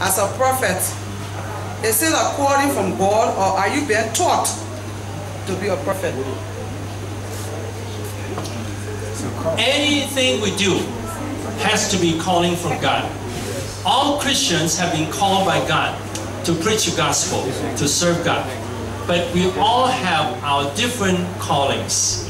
as a prophet, is it a calling from God or are you being taught to be a prophet? Anything we do has to be calling from God. All Christians have been called by God to preach the gospel, to serve God. But we all have our different callings.